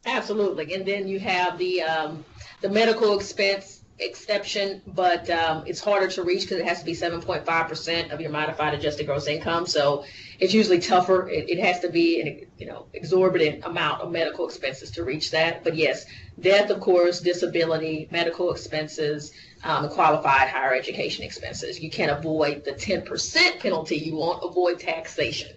Absolutely. And then you have the, um, the medical expense exception, but um, it's harder to reach because it has to be 7.5% of your modified adjusted gross income. So it's usually tougher. It, it, has to be an you know exorbitant amount of medical expenses to reach that. But yes, death, of course, disability, medical expenses, um, qualified higher education expenses. You can't avoid the 10% penalty. You won't avoid taxation.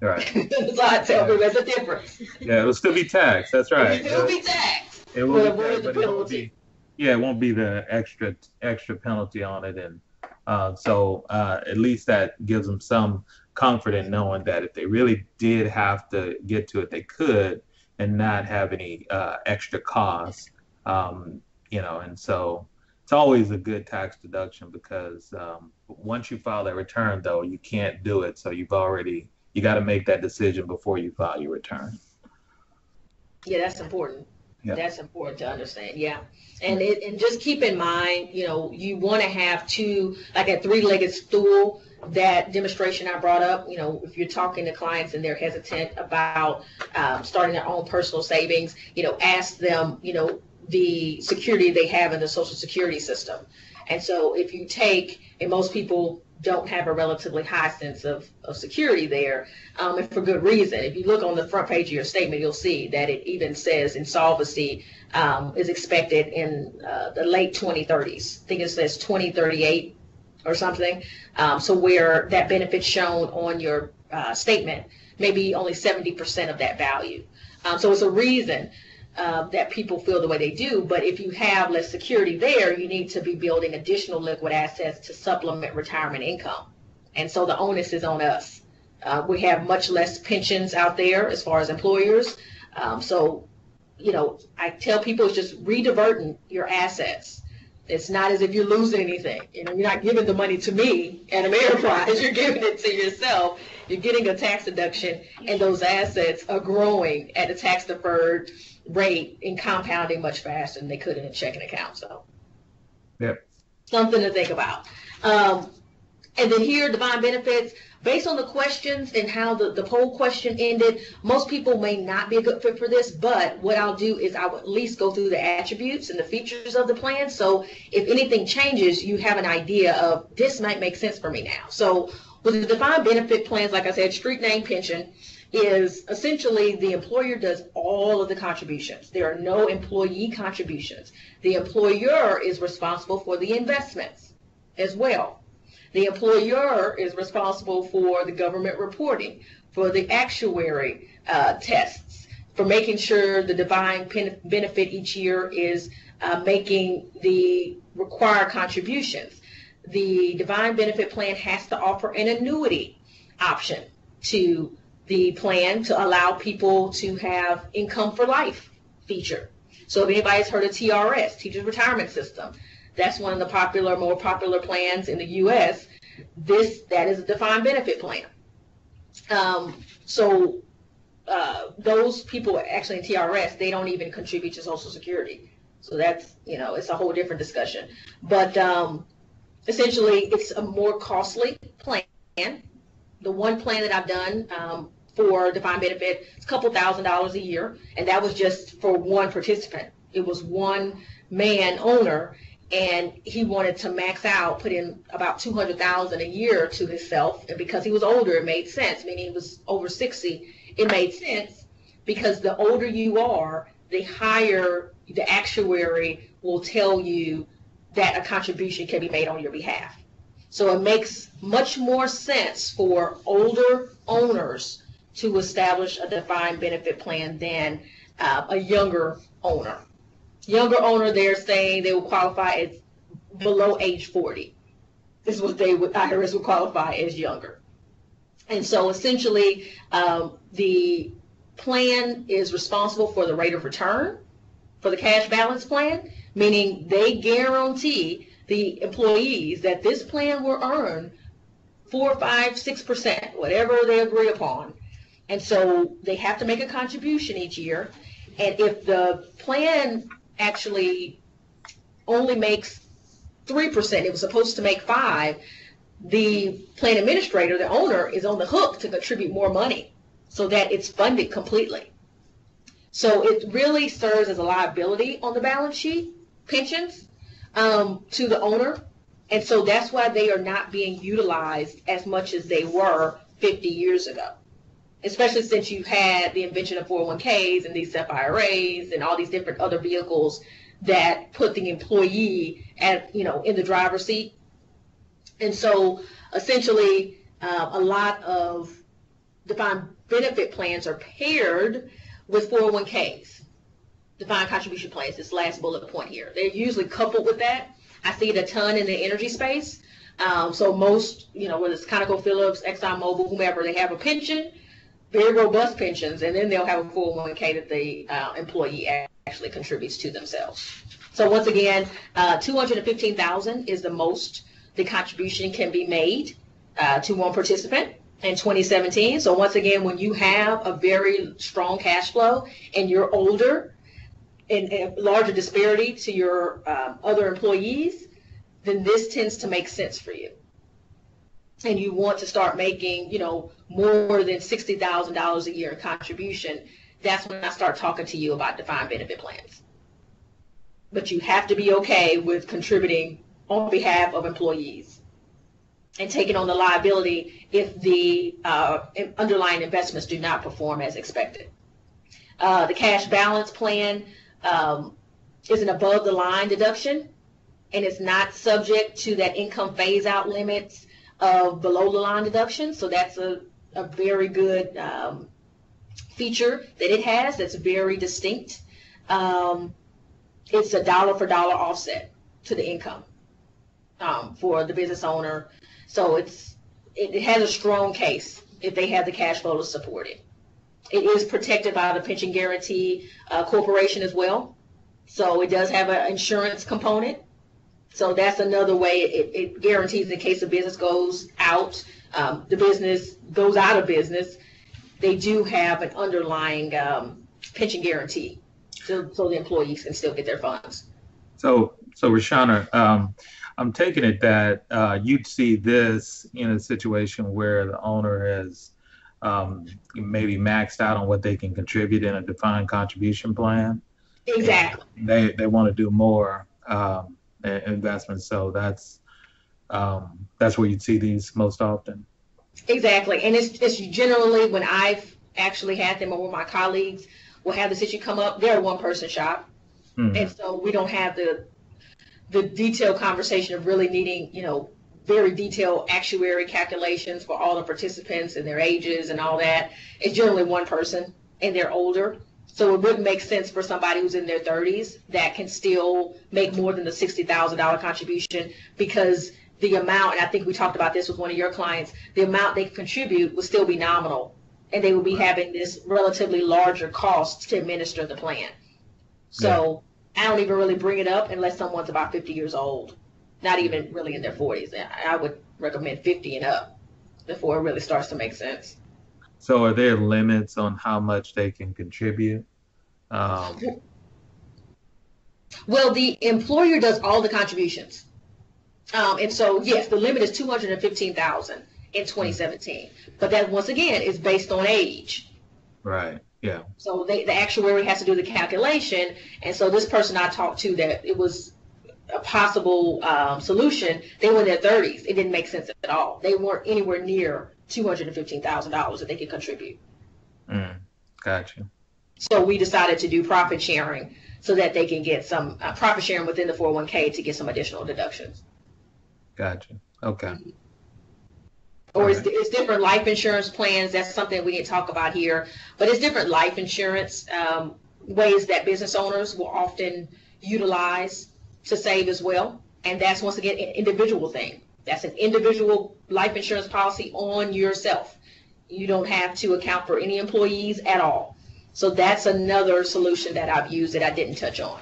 Right. so I tell them there's a difference. Yeah, it'll still be taxed. That's right. It'll be taxed. It will be taxed, but it won't be. Yeah, it won't be the extra extra penalty on it, and uh, so uh, at least that gives them some comfort in knowing that if they really did have to get to it, they could, and not have any uh, extra costs. Um, you know, and so it's always a good tax deduction because um, once you file that return, though, you can't do it. So you've already you got to make that decision before you file your return. Yeah, that's important. Yeah. That's important to understand. Yeah. And it, and just keep in mind, you know, you want to have two, like a three-legged stool, that demonstration I brought up, you know, if you're talking to clients and they're hesitant about um, starting their own personal savings, you know, ask them, you know, the security they have in the social security system. And so if you take, and most people don't have a relatively high sense of, of security there, um, and for good reason. If you look on the front page of your statement, you'll see that it even says insolvency um, is expected in uh, the late 2030s. I think it says 2038 or something. Um, so where that benefit shown on your uh, statement, maybe only 70% of that value. Um, so it's a reason uh, that people feel the way they do. But if you have less security there, you need to be building additional liquid assets to supplement retirement income. And so the onus is on us. Uh, we have much less pensions out there as far as employers. Um, so, you know, I tell people it's just rediverting your assets. It's not as if you're losing anything. You know, you're not giving the money to me at Ameriprise. You're giving it to yourself. You're getting a tax deduction, and those assets are growing at a tax deferred rate and compounding much faster than they could in a checking account. So, Yep. something to think about. Um, and then here, defined benefits, based on the questions and how the, the poll question ended, most people may not be a good fit for this, but what I'll do is I will at least go through the attributes and the features of the plan. So if anything changes, you have an idea of this might make sense for me now. So with the defined benefit plans, like I said, street name pension is essentially the employer does all of the contributions. There are no employee contributions. The employer is responsible for the investments as well. The employer is responsible for the government reporting, for the actuary uh, tests, for making sure the pen- benefit each year is uh, making the required contributions. The defined benefit plan has to offer an annuity option to the plan to allow people to have income for life feature. So if anybody's heard of TRS, Teachers Retirement System, that's one of the popular, more popular plans in the U.S. This that is a defined benefit plan. Um, so uh, those people actually in TRS, they don't even contribute to Social Security. So that's you know it's a whole different discussion. But um, essentially, it's a more costly plan. The one plan that I've done um, for defined benefit, it's a couple thousand dollars a year, and that was just for one participant. It was one man owner, and he wanted to max out, put in about two hundred thousand a year to himself, and because he was older, it made sense. Meaning he was over sixty, it made sense because the older you are, the higher the actuary will tell you that a contribution can be made on your behalf. So it makes much more sense for older owners to establish a defined benefit plan than uh, a younger owner. Younger owner, they're saying they will qualify as below age 40. This is what they would, IRS would qualify as younger. And so essentially, um, the plan is responsible for the rate of return for the cash balance plan, meaning they guarantee the employees that this plan will earn four, five, six percent, whatever they agree upon. And so they have to make a contribution each year. And if the plan actually only makes three percent, it was supposed to make five, the plan administrator, the owner, is on the hook to contribute more money so that it's funded completely. So it really serves as a liability on the balance sheet, pensions, um, to the owner. And so that's why they are not being utilized as much as they were 50 years ago. Especially since you had the invention of 401ks and these SEP IRAs and all these different other vehicles that put the employee at, you know, in the driver's seat. And so essentially, uh, a lot of defined benefit plans are paired with 401ks, defined contribution plans, this last bullet point here. They're usually coupled with that. I see it a ton in the energy space. Um, so most, you know, whether it's ConocoPhillips, ExxonMobil, whomever, they have a pension very robust pensions, and then they'll have a 401k that the uh, employee actually contributes to themselves. So once again, uh, 215,000 is the most the contribution can be made uh, to one participant in 2017. So once again, when you have a very strong cash flow and you're older and a larger disparity to your um, other employees, then this tends to make sense for you. And you want to start making, you know, more than $60,000 a year in contribution, that's when I start talking to you about defined benefit plans. But you have to be okay with contributing on behalf of employees and taking on the liability if the uh, underlying investments do not perform as expected. Uh, the cash balance plan um, is an above the line deduction and it's not subject to that income phase out limits of below the line deduction. So that's a, a very good um, feature that it has that's very distinct. Um, it's a dollar for dollar offset to the income um, for the business owner. So it's it, it has a strong case if they have the cash flow to support it. It is protected by the pension guarantee uh, corporation as well. So it does have an insurance component. So that's another way it, it guarantees in case the business goes out, um, the business goes out of business, they do have an underlying um, pension guarantee so, so the employees can still get their funds. So, so Rashana, um, I'm taking it that uh, you'd see this in a situation where the owner has um, maybe maxed out on what they can contribute in a defined contribution plan. Exactly. They they want to do more um, investments, so that's um, that's where you'd see these most often. Exactly, and it's it's generally when I've actually had them or when my colleagues will have this issue come up. They're a one person shop, mm-hmm. and so we don't have the the detailed conversation of really needing, you know, very detailed actuary calculations for all the participants and their ages and all that. It's generally one person and they're older. So it wouldn't make sense for somebody who's in their 30s that can still make more than the $60,000 contribution because the amount, and I think we talked about this with one of your clients, the amount they contribute would still be nominal and they would be having this relatively larger cost to administer the plan. So I don't even really bring it up unless someone's about 50 years old, not even really in their 40s. I would recommend 50 and up before it really starts to make sense. So, are there limits on how much they can contribute? Um, well, the employer does all the contributions, um, and so yes, the limit is 215,000 in 2017. But that once again is based on age. Right. Yeah. So they, the actuary has to do the calculation, and so this person I talked to that it was a possible um, solution. They were in their 30s. It didn't make sense at all. They weren't anywhere near $215,000 that they could contribute. Mm, gotcha. So we decided to do profit sharing so that they can get some uh, profit sharing within the 401k to get some additional deductions. Gotcha. Okay. Mm-hmm or it's, it's, different life insurance plans. That's something we didn't talk about here, but it's different life insurance um, ways that business owners will often utilize to save as well. And that's once again an individual thing. That's an individual life insurance policy on yourself. You don't have to account for any employees at all. So that's another solution that I've used that I didn't touch on.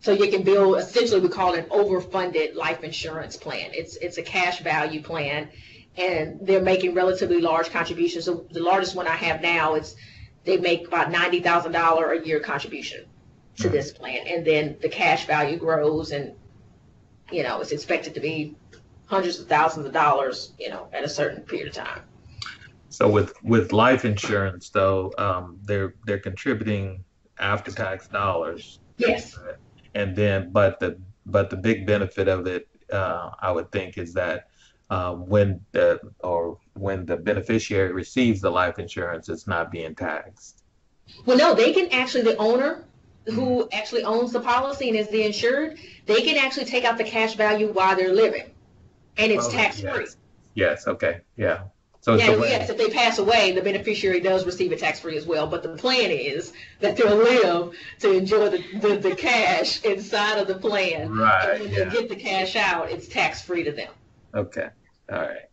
So you can build essentially we call it an overfunded life insurance plan. It's it's a cash value plan and they're making relatively large contributions. So the largest one I have now is they make about ninety thousand dollar a year contribution to this plan, and then the cash value grows, and you know it's expected to be hundreds of thousands of dollars, you know, at a certain period of time. So with with life insurance, though, um, they're they're contributing after tax dollars. Yes. And then, but the but the big benefit of it, uh, I would think, is that um, when the or when the beneficiary receives the life insurance, it's not being taxed. Well, no, they can actually the owner who actually owns the policy and is the insured, they can actually take out the cash value while they're living, and it's oh, tax free. Yes. yes. Okay. Yeah. So yeah, yes, if they pass away, the beneficiary does receive it tax free as well. But the plan is that they'll live to enjoy the, the, the cash inside of the plan. Right. And when yeah. they get the cash out, it's tax free to them. Okay. All right.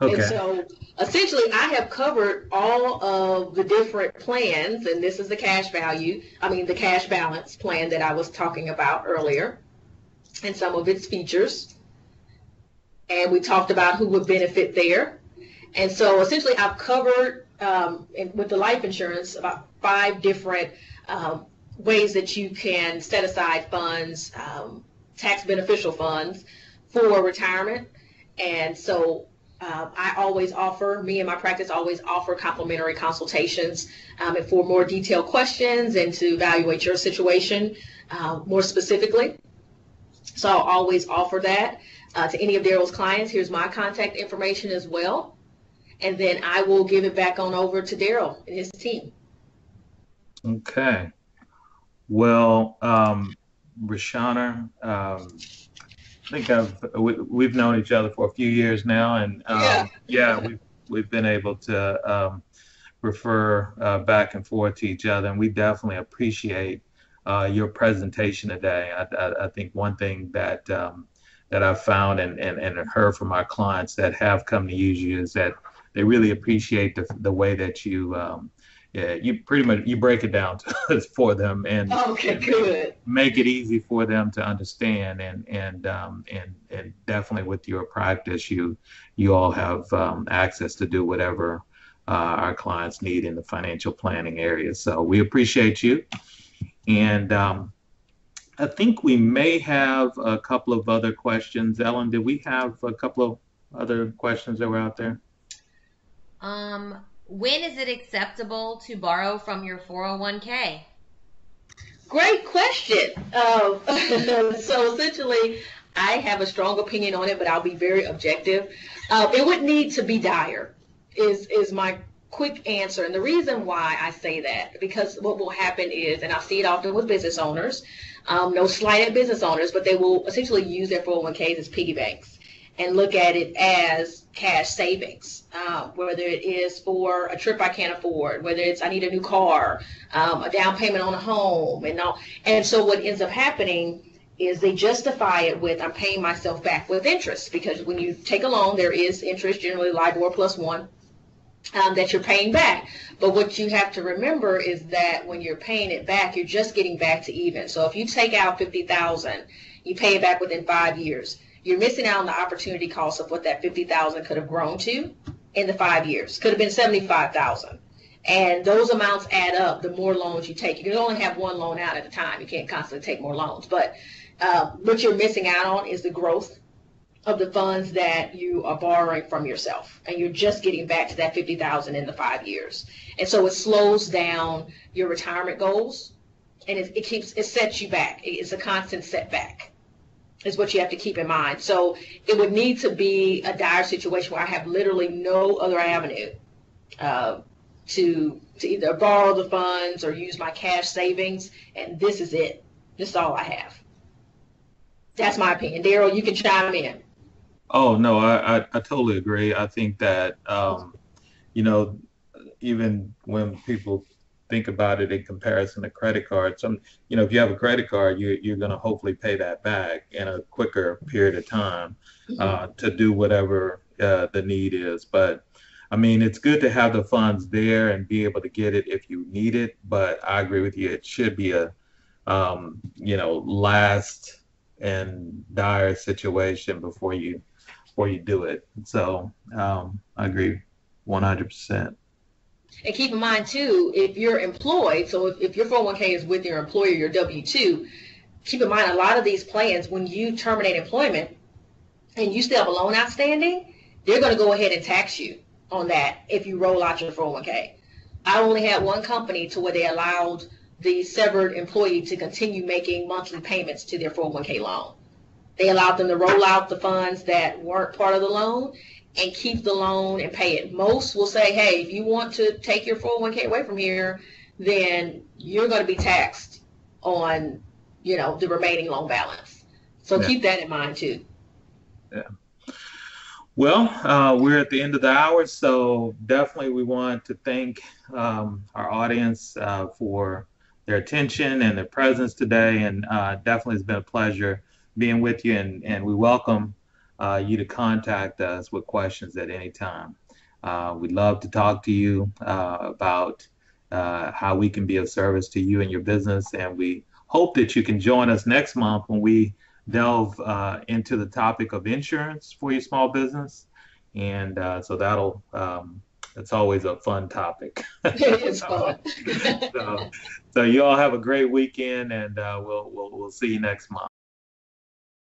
Okay. And so essentially, I have covered all of the different plans, and this is the cash value, I mean, the cash balance plan that I was talking about earlier, and some of its features. And we talked about who would benefit there. And so essentially, I've covered um, in, with the life insurance about five different um, ways that you can set aside funds, um, tax beneficial funds for retirement. And so uh, I always offer, me and my practice always offer complimentary consultations um, and for more detailed questions and to evaluate your situation uh, more specifically. So I'll always offer that uh, to any of Daryl's clients. Here's my contact information as well. And then I will give it back on over to Daryl and his team. Okay. Well, um, Rashana, um, I think I've we, we've known each other for a few years now, and um, Yeah. yeah, we've we've been able to um, refer uh, back and forth to each other, and we definitely appreciate uh, your presentation today. I, I, I think one thing that um, that I've found and, and, and heard from our clients that have come to use you is that they really appreciate the, the way that you um, yeah, you pretty much you break it down to, for them and Okay, good. make it easy for them to understand and and um, and and definitely with your practice you you all have um, access to do whatever uh, our clients need in the financial planning area so we appreciate you and um, I think we may have a couple of other questions Ellen did we have a couple of other questions that were out there Um, when is it acceptable to borrow from your 401k? Great question. Um, so essentially, I have a strong opinion on it, but I'll be very objective. Uh, it would need to be dire. Is is my quick answer, and the reason why I say that because what will happen is, and I see it often with business owners. Um, no slight at business owners, but they will essentially use their 401ks as piggy banks and look at it as cash savings, uh, whether it is for a trip I can't afford, whether it's I need a new car, um, a down payment on a home, and all. And so what ends up happening is they justify it with I'm paying myself back with interest because when you take a loan, there is interest, generally LIBOR plus one. Um, that you're paying back. But what you have to remember is that when you're paying it back, you're just getting back to even. So if you take out fifty thousand, you pay it back within five years you're missing out on the opportunity cost of what that 50,000 could have grown to in the five years. Could have been 75,000. And those amounts add up the more loans you take. You can only have one loan out at a time. You can't constantly take more loans. But uh, what you're missing out on is the growth of the funds that you are borrowing from yourself. And you're just getting back to that 50,000 in the five years. And so it slows down your retirement goals and it, it keeps, it sets you back. It's a constant setback is what you have to keep in mind. So it would need to be a dire situation where I have literally no other avenue uh, to to either borrow the funds or use my cash savings, and this is it. This is all I have. That's my opinion. Daryl, you can chime in. Oh no, I, I, I totally agree. I think that um, you know, even when people think about it in comparison to credit cards, some you know, if you have a credit card, you you're gonna hopefully pay that back in a quicker period of time uh, to do whatever uh, the need is. But I mean, it's good to have the funds there and be able to get it if you need it. But I agree with you; it should be a um, you know last and dire situation before you before you do it. So um, I agree 100%. And keep in mind too, if you're employed, so if, if your 401k is with your employer, your W-2, keep in mind a lot of these plans, when you terminate employment and you still have a loan outstanding, they're going to go ahead and tax you on that if you roll out your 401k. I only had one company to where they allowed the severed employee to continue making monthly payments to their 401k loan. They allowed them to roll out the funds that weren't part of the loan and keep the loan and pay it. Most will say, hey, if you want to take your 401k away from here, then you're going to be taxed on, you know, the remaining loan balance. So Yeah. keep that in mind too. Yeah. Well, uh, we're at the end of the hour, so definitely we want to thank um, our audience uh, for their attention and their presence today. And uh, definitely it's been a pleasure being with you. And, and we welcome uh, you to contact us with questions at any time. Uh, we'd love to talk to you uh, about uh, how we can be of service to you and your business. And we hope that you can join us next month when we delve uh, into the topic of insurance for your small business. And uh, so that'll, um, it's always a fun topic. It is fun. so, so you all have a great weekend and uh, we'll, we'll, we'll see you next month.